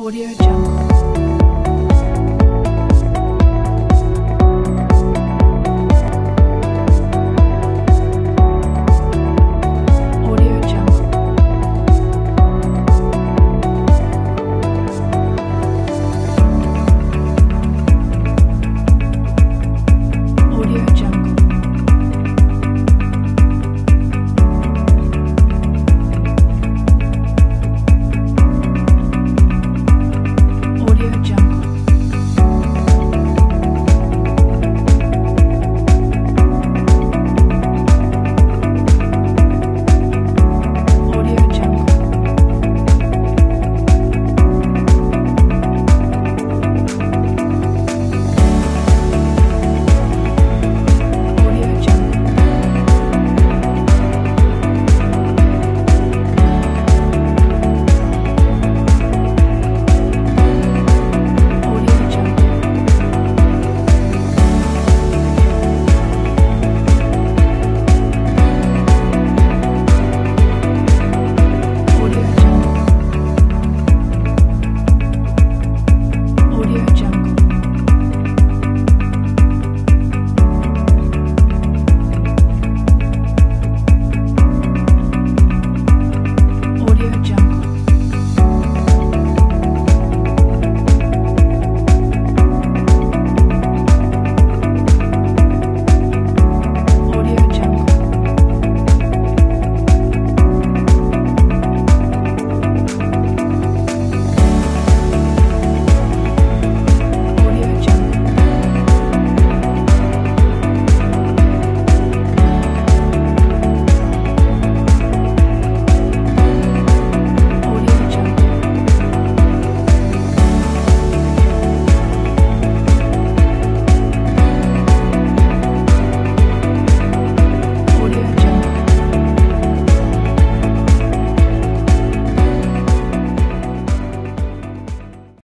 Audio Jungle.